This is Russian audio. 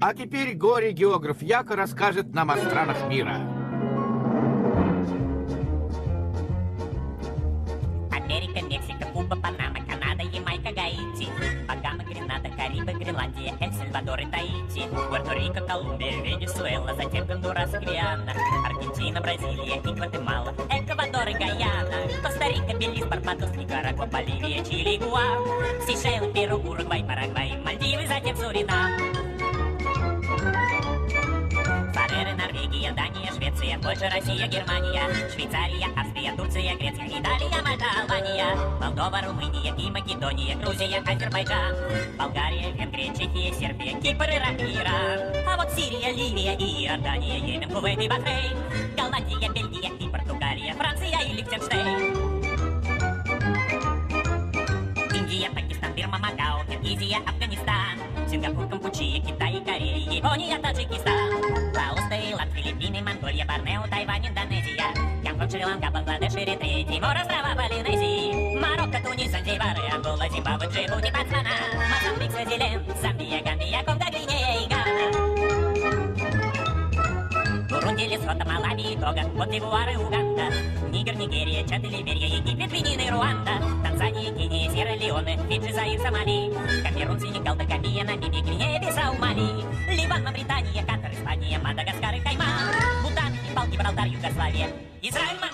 А теперь горе-географ Яко расскажет нам о странах мира. Америка, Мексика, Куба, Панама, Канада, Ямайка, Гаити, Багама, Гренада, Карибы, Гренландия, Эль-Сальвадор и Таити, Пуэрто-Рико, Колумбия, Венесуэла, затем Гондурас Гвиана, Аргентина, Бразилия и Гватемала, Эквадор и Гаяна, Коста-Рика, Белиз, Барбадос, Никарагуа, Боливия, Чили, Гуам, Сейшелы, Перу, Уругвай, Парагвай, Мальдивы, затем Суринам. Норвегия, Дания, Швеция, Польша, Россия, Германия, Швейцария, Австрия, Турция, Греция, Италия, Мальта, Албания, Молдова, Румыния и Македония, Грузия, Азербайджан, Болгария, Венгрия, Чехия, Сербия, Кипр, Ирак и Иран. А вот Сирия, Ливия и Иордания, Йемен, Кувейт и Бахрейн, Голландия, Бельгия и Португалия, Франция и Лихтенштейн. Индия, Пакистан, Бирма, Макао, Киргизия, Афганистан, Сингапур, Кампучия, Китай, Корея, Япония, Таджикистан, Шри-Ланка, Бангладеш, Эритрея, Тимор, острова Полинезии, Марокко, Тунис, Занзибар, Ангола, Зимбабве, Джибути, Ботсвана, Мозамбик, Свазиленд, Замбия, Гамбия, Конго, Гвинея и Гана. Бурунди, Лесото, Малави, Тога, Кот д'Ивуар и Уганда, Нигер, Нигерия, Чад и Либерия, Египет, Бенин и Руанда, Танзания, Кения, Сьерра-Леоне, Фиджи, Заир, Сомали, Камерун, Сенегал, Дагомия, Намибия, Гвинея, Бисау, Мали, Ливан, Мавритания, Катар, Испания, Мадагаскар и Кайман, Бутан, Непал, Гибралтар, Югославия, 你猜嘛